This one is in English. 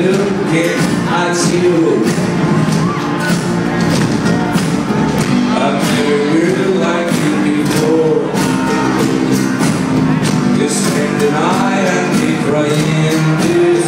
Look at you. I've never liked you before. You spend the night and keep crying.